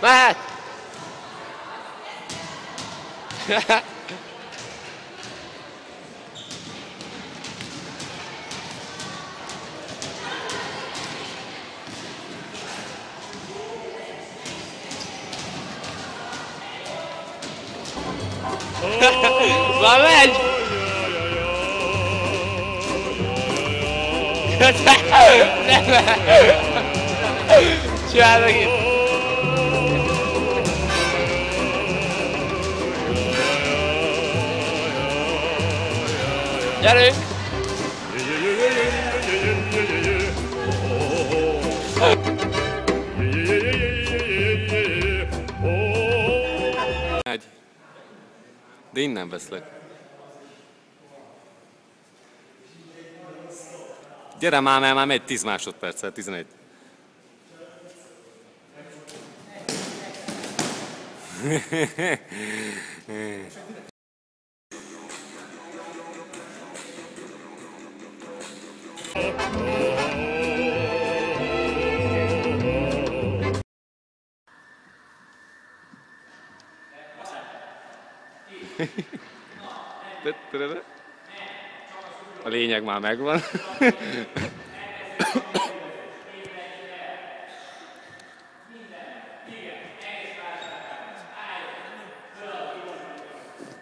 Mehet! Már megy! Nem! Csinálj Gyerünk! Egy. De innen veszlek. Gyere már, mert már megy 10 másodperccel, 11. A lényeg már megvan.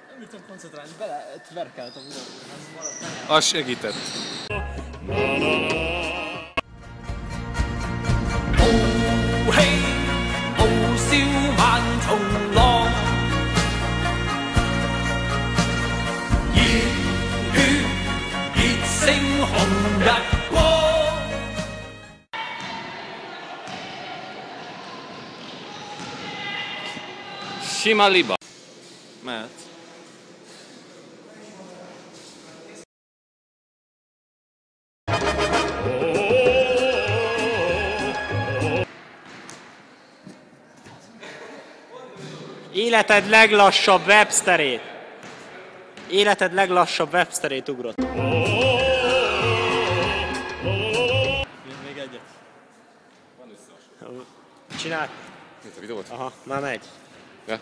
Nem tudtam koncentrálni, bele. Az segített. 红日光。 Sima liba. Mehet. Életed leglassabb websterét. Életed leglassabb websterét ugrott. Csináld. Mit a videót? Aha, már megy. Ja.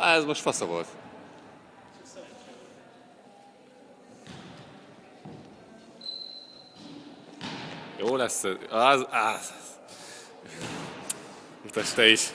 Ez most fasza volt. Jó lesz ez. Az, az. Mutasd te is.